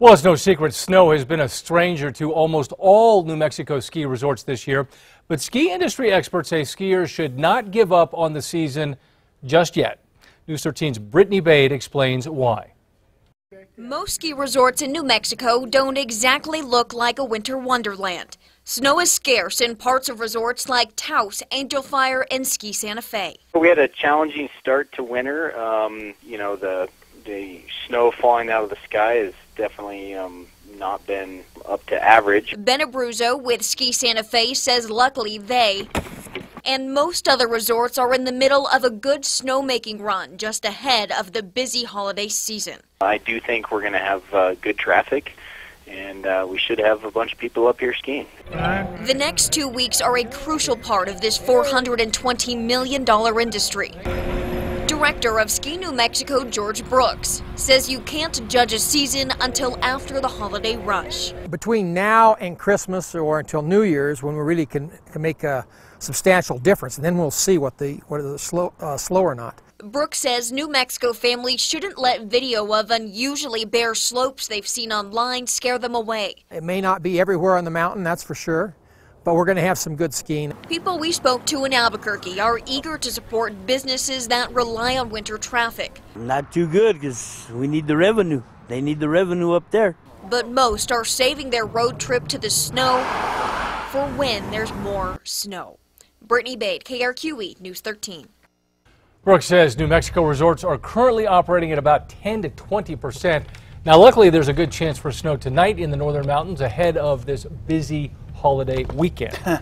Well, it's no secret snow has been a stranger to almost all New Mexico ski resorts this year. But ski industry experts say skiers should not give up on the season just yet. News 13's Brittany Bade explains why. Most ski resorts in New Mexico don't exactly look like a winter wonderland. Snow is scarce in parts of resorts like Taos, Angel Fire, and Ski Santa Fe. We had a challenging start to winter. Um, you know, the the snow falling out of the sky has definitely um, not been up to average. Ben Abruzzo with Ski Santa Fe says luckily they and most other resorts are in the middle of a good snowmaking run just ahead of the busy holiday season. I do think we're going to have uh, good traffic and uh, we should have a bunch of people up here skiing. The next two weeks are a crucial part of this $420 million industry. Director of Ski New Mexico, George Brooks, says you can't judge a season until after the holiday rush. Between now and Christmas or until New Year's, when we really can, can make a substantial difference, and then we'll see what the whether the slow, uh, slow or not. Brooks says New Mexico families shouldn't let video of unusually bare slopes they've seen online scare them away. It may not be everywhere on the mountain, that's for sure but we're going to have some good skiing. People we spoke to in Albuquerque are eager to support businesses that rely on winter traffic. Not too good because we need the revenue. They need the revenue up there. But most are saving their road trip to the snow for when there's more snow. Brittany Bade, KRQE News 13. Brooks says New Mexico resorts are currently operating at about 10 to 20 percent. Now, luckily, there's a good chance for snow tonight in the northern mountains ahead of this busy holiday weekend.